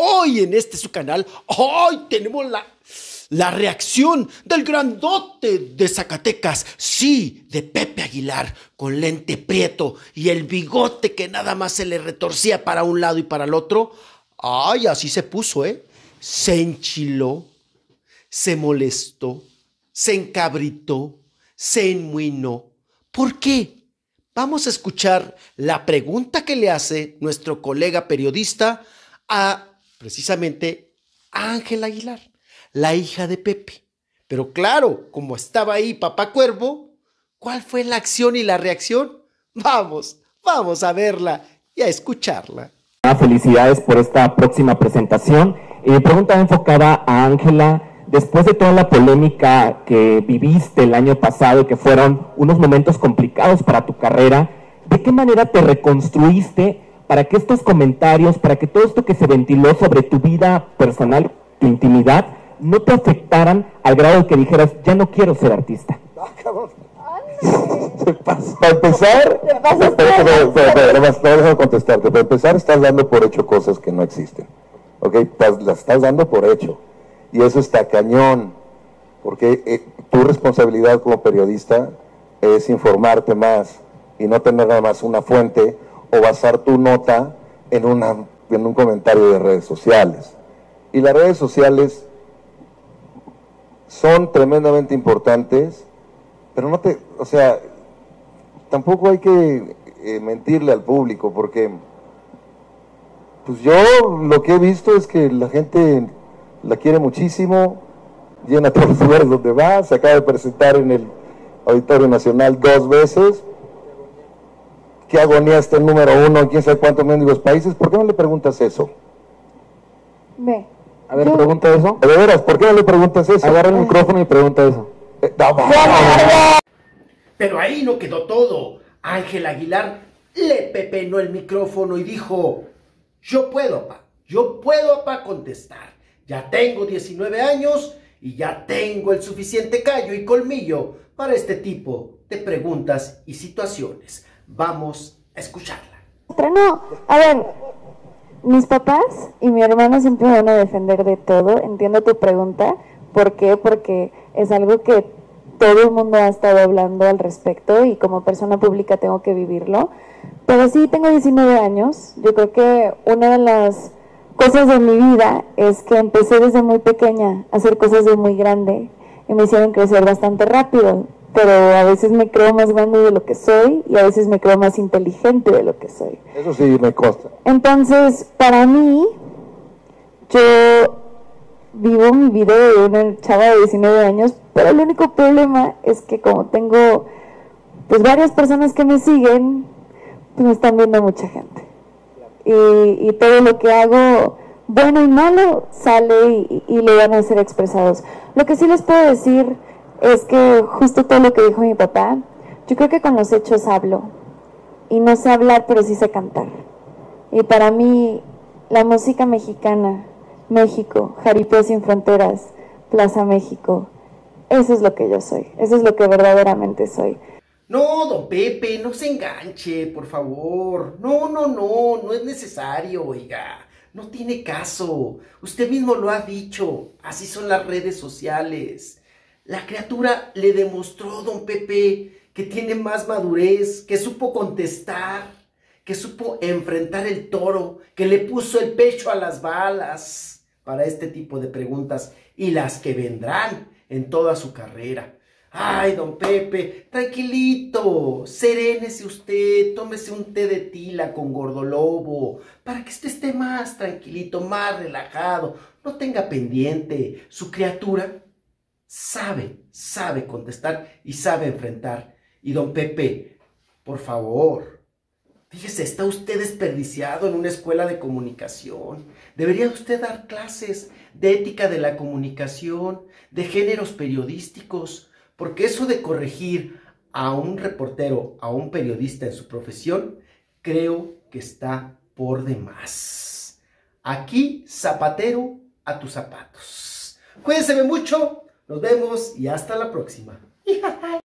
Hoy en este su canal, hoy tenemos la, la reacción del grandote de Zacatecas, sí, de Pepe Aguilar, con lente prieto y el bigote que nada más se le retorcía para un lado y para el otro. Ay, así se puso, ¿eh? Se enchiló, se molestó, se encabritó, se enmuinó. ¿Por qué? Vamos a escuchar la pregunta que le hace nuestro colega periodista a precisamente Ángel Aguilar, la hija de Pepe. Pero claro, como estaba ahí papá Cuervo, ¿cuál fue la acción y la reacción? Vamos, vamos a verla y a escucharla. Felicidades por esta próxima presentación. Mi pregunta enfocada a Ángela después de toda la polémica que viviste el año pasado y que fueron unos momentos complicados para tu carrera, ¿de qué manera te reconstruiste para que estos comentarios, para que todo esto que se ventiló sobre tu vida personal, tu intimidad, no te afectaran al grado de que dijeras, ya no quiero ser artista? Para empezar, déjame contestarte. Para empezar, estás dando por hecho cosas que no existen. ¿Ok? Las estás dando por hecho. Y eso está cañón, porque eh, tu responsabilidad como periodista es informarte más y no tener nada más una fuente o basar tu nota en, una, en un comentario de redes sociales. Y las redes sociales son tremendamente importantes, pero no te, o sea, tampoco hay que eh, mentirle al público, porque pues yo lo que he visto es que la gente la quiere muchísimo, llena todos los lugares donde va, se acaba de presentar en el Auditorio Nacional dos veces. ¿Qué agonía está el número uno en quién sabe cuántos mendigos países? ¿Por qué no le preguntas eso? Ve. A ver, pregunta eso. De veras, ¿por qué no le preguntas eso? Agarra el micrófono y pregunta eso. Eh, Pero ahí no quedó todo. Ángel Aguilar le pepenó el micrófono y dijo, yo puedo, pa, yo puedo, pa, contestar. Ya tengo 19 años y ya tengo el suficiente callo y colmillo para este tipo de preguntas y situaciones. Vamos a escucharla. No, a ver, mis papás y mi hermano siempre me van a defender de todo. Entiendo tu pregunta. ¿Por qué? Porque es algo que todo el mundo ha estado hablando al respecto y como persona pública tengo que vivirlo. Pero sí, tengo 19 años. Yo creo que una de las cosas de mi vida es que empecé desde muy pequeña a hacer cosas de muy grande y me hicieron crecer bastante rápido, pero a veces me creo más grande de lo que soy y a veces me creo más inteligente de lo que soy. Eso sí me consta. Entonces, para mí, yo vivo mi vida de una chava de 19 años, pero el único problema es que como tengo pues varias personas que me siguen, pues me están viendo mucha gente y, todo lo que hago, bueno y malo, sale y, le van a ser expresados. Lo que sí les puedo decir es que justo todo lo que dijo mi papá, yo creo que con los hechos hablo. Y no sé hablar, pero sí sé cantar. Y para mí, la música mexicana, México, Jaripeo sin fronteras, Plaza México, eso es lo que yo soy, eso es lo que verdaderamente soy. No, don Pepe, no se enganche, por favor. No, no, no, no es necesario, oiga. No tiene caso. Usted mismo lo ha dicho. Así son las redes sociales. La criatura le demostró, don Pepe, que tiene más madurez, que supo contestar, que supo enfrentar el toro, que le puso el pecho a las balas para este tipo de preguntas y las que vendrán en toda su carrera. Ay, don Pepe, tranquilito, serénese usted, tómese un té de tila con gordolobo, para que usted esté más tranquilito, más relajado, no tenga pendiente. Su criatura sabe, sabe contestar y sabe enfrentar. Y don Pepe, por favor, fíjese, está usted desperdiciado en una escuela de comunicación. Debería usted dar clases de ética de la comunicación, de géneros periodísticos porque eso de corregir a un reportero, a un periodista en su profesión, creo que está por demás. Aquí, zapatero a tus zapatos. Cuídense mucho, nos vemos y hasta la próxima.